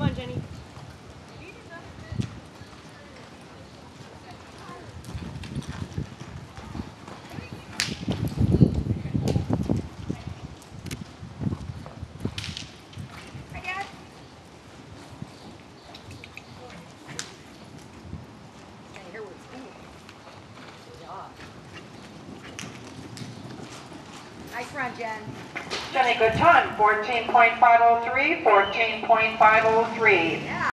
Come on, Jenny. Nice run, Jen. Jenny, good time, 14.503, 14.503. Yeah.